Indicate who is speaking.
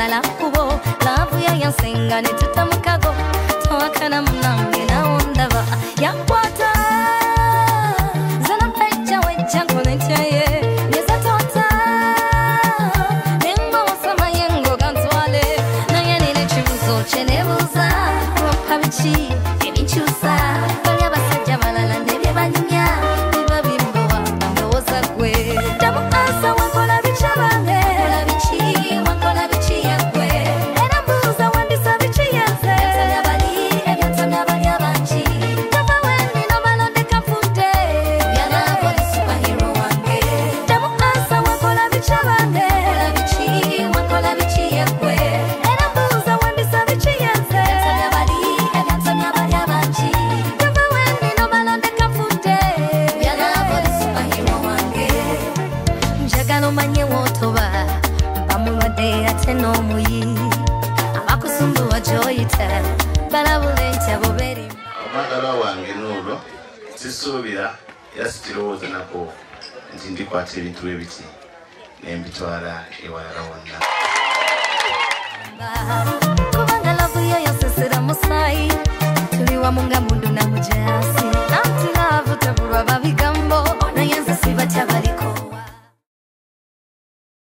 Speaker 1: salamu bo lavuya yansengane tutamukago. Towakana munange nawondava yakwata zanampecha wejankonetyaye nezatota nengowosama yengo kantwale nanyanine chibuzo chenebuza wampabiki ebichusa omanye wotoba bamulwadde ate n'omuyi. Abakusumbuwa gy'oyita balabula enkya boberi
Speaker 2: omwagala wange n'olwo sisuubira era sitirowoozenako nti ndikwata ebintu bwe biti nembitwala ewalala wonna.
Speaker 1: Kubanga lavu yo yosesera musaayi. Tuli wamu nga mundu namujasa